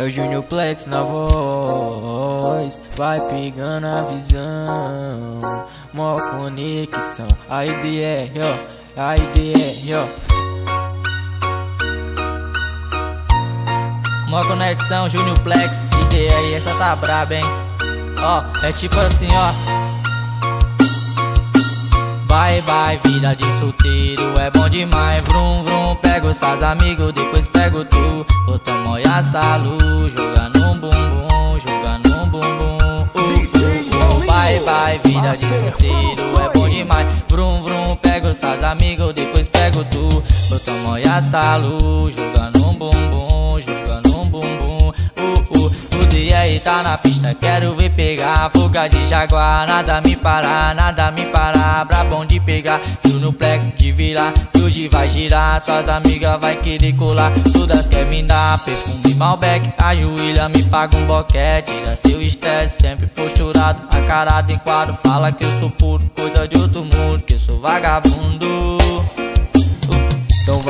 É o Junior Plex na voz, vai pegando a visão. Mó conexão, a IDR, ó, a IDR, ó. Mó conexão, Junior Plex, IDR, essa tá braba, hein? Ó, é tipo assim, ó. Vai, vai, vida de solteiro é bom demais. Vrum, vrum, pego seus amigos, depois pego tu. Bota moia salu, joga no bumbum, joga no bumbum. Uh, uh, uh. Vai, vai, vida de solteiro é bom demais. Vrum, vrum, pego seus amigos, depois pego tu. Bota moia salu, joga no tá na pista, quero ver pegar Fuga de jaguar, nada me parar, nada me parar Brabão de pegar, no plex de virar hoje vai girar, suas amigas vai querer colar. Todas quer me dar perfume Malbec Ajoelha, me paga um boquete. Tira seu estresse, sempre posturado A cara em quadro, fala que eu sou puro Coisa de outro mundo, que eu sou vagabundo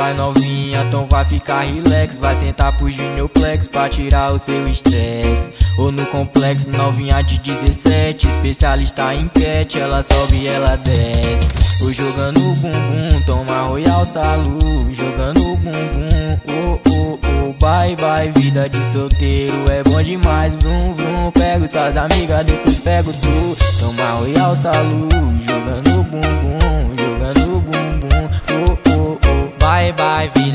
vai novinha, então vai ficar relax. Vai sentar pro Junior Plex pra tirar o seu estresse. Ou no complexo, novinha de 17 Especialista em cat, ela sobe e ela desce. Ou jogando bumbum, toma Royal Salu. Jogando bumbum, oh oh oh Bye bye, vida de solteiro é bom demais. Vrum vrum, pego suas amigas, depois pego tu. Toma Royal Salu, jogando bumbum Jogando bumbum,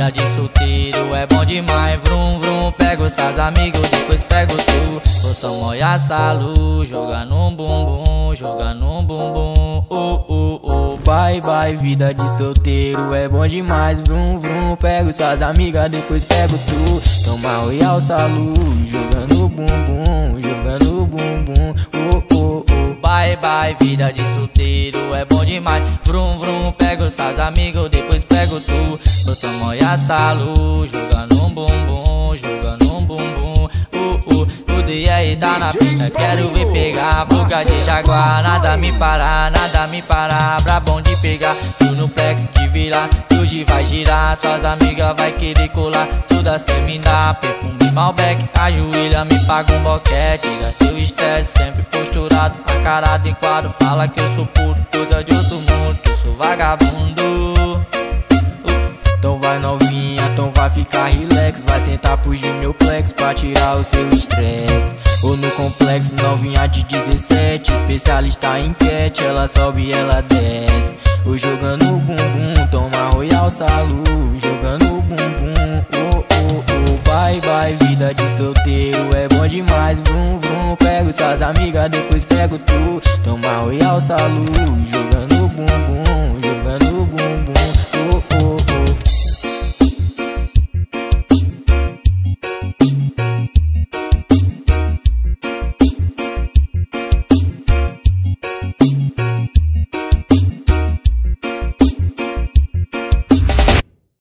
vida de solteiro é bom demais. Vrum vrum, pego suas amigos, depois pego tu. Bota moia salu, joga no bumbum, joga no bumbum. Uh, uh, uh. Bye bye, vida de solteiro é bom demais. Vrum vrum, pego suas amigas, depois pego tu. Toma royal salu, joga no bumbum, joga no bumbum. Uh, uh, uh. Bye bye, vida de solteiro é bom demais. Vrum vrum, pego suas amigos, pego tu Bota moia salu, joga no bumbum, joga no bumbum. Uh, uh. O aí tá na pista, quero ver pegar. Fuga de jaguar, nada me parar, nada me parar Brabão de pegar, tu no plex de virar E hoje vai girar, suas amigas vai querer colar. Todas quer me dar perfume Malbec Ajoelha, me paga um boquete. Tira seu estresse, sempre posturado A cara em quadro, fala que eu sou puro Coisa de outro mundo, que eu sou vagabundo então vai novinha, então vai ficar relax. Vai sentar pro Junior Plex pra tirar o seu estresse. Ou no complexo, novinha de 17 Especialista em cat, ela sobe ela desce. Ou jogando bumbum, toma Royal Salu. Jogando bumbum, oh oh oh Bye bye, vida de solteiro é bom demais. Vrum vrum, pego suas amigas, depois pego tu. Toma Royal Salu,